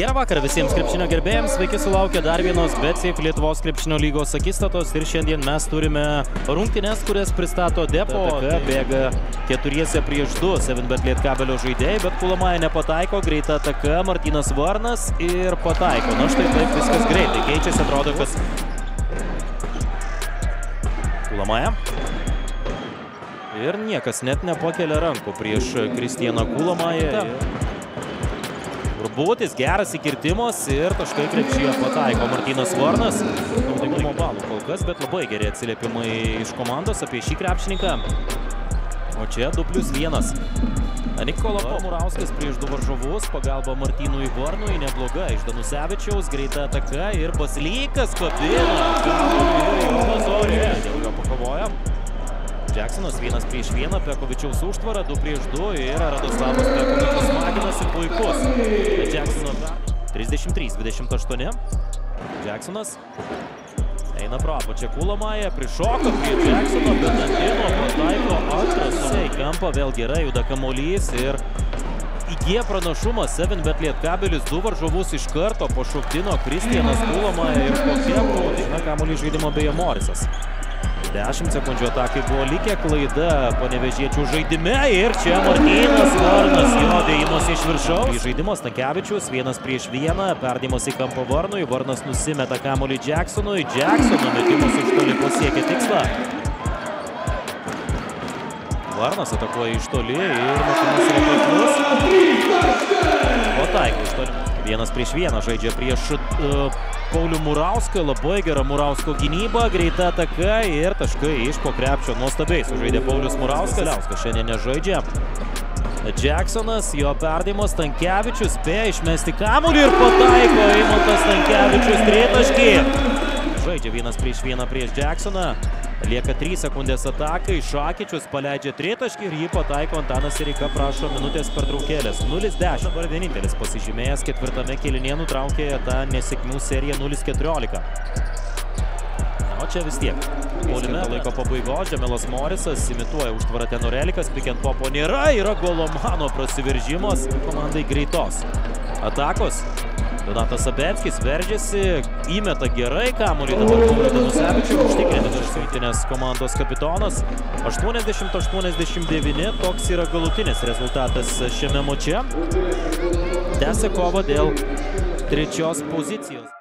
Gerą vakarą visiems krepšinio gerbėjams, sveiki sulaukę dar vienos BCF Lietuvos krepšinio lygos akistatos ir šiandien mes turime rungtynes, kurias pristato Depo. TTK bėga keturiese prieš du 7bet lietkabelio žaidėjai, bet Kulamaja nepataiko, greita ataka, Martinas Varnas ir pataiko. Na štai taip viskas greitai, keičiasi, atrodo, kas... Kulamaja. Ir niekas net nepakelia rankų prieš Kristijaną Kulamają. Urbutis, geras įkirtimas ir taškai krepšyje pataiko Martynas Varnas. Naudingumo balų kol kas, bet labai geri atsiliepimai iš komandos apie šį krepšininką. O čia 2 plus 1. Nikola Pomurauskas prieš du varžovus, pagalba Martynui Varnui, nebloga iš Danusevičiaus, greita ataka ir Baslykas kabina. Ir Jonas Orė, dėl jo pakovoja. Jacksonas vienas prieš vieną, Pekovičiaus užtvarą, du prieš du ir Radoslavas Pekovičius 33-28. Jacksonas eina pro apačią Kulamają, prišoka prie Jacksono, bet Antino pataiko antras. Į kampą vėl gerai juda kamuolys ir įgyja pranašumą 7bet lietkabelis, du varžovus iš karto po šoktino Kristijanas Kulamaja ir kokia buvo. Na, kamuolį žaidimo beje Morisas. 10 sekundžių atakai buvo likę klaida panevežiečių žaidime ir čia Martynas Varnas jo dėjimas iš viršaus. Į žaidimą Stankevičius, vienas prieš vieną, perdimas į kampą Varnui, Varnas nusimeta kamuolį Jacksonui, Jacksono metimas iš toli pasiekė tikslą. Varnas atakuoja iš toli ir metimas yra taiklus. Vienas prieš vieną žaidžia prieš uh, Paulių Murauską, labai gera Murausko gynyba, greita ataka ir taškai iš po krepšio nuostabiai sužaidė Paulius Murauskas. Liauskas šiandien nežaidžia. Jacksonas, jo perdavimas Tankievičius spėja išmesti kamuolį ir pataiko Eimantas Tankievičius tritaškį. Žaidžia vienas prieš vieną prieš Jacksoną. Lieka 3 sekundės atakai, Šakyčius paleidžia tritaškį ir jį pataiko Antanas Sirika prašo minutės pertraukėlės. 0-10. Dabar vienintelis pasižymėjęs ketvirtame kelinėje nutraukė tą nesėkmių seriją 0-14. O čia vis tiek. Polime laiko pabaigos, Džemelas Morisas imituoja užtvarą Tenorelikas, pikiant popo nėra, yra Golomano prasiveržimas komandai greitos. Atakos. Donatas Sabetskis veržiasi, įmeta gerai kamuolį, dabar Paulius Danusevičius užtikrintas rinktinės komandos kapitonas. 80-89, toks yra galutinis rezultatas šiame moče. Tęsia kova dėl trečios pozicijos.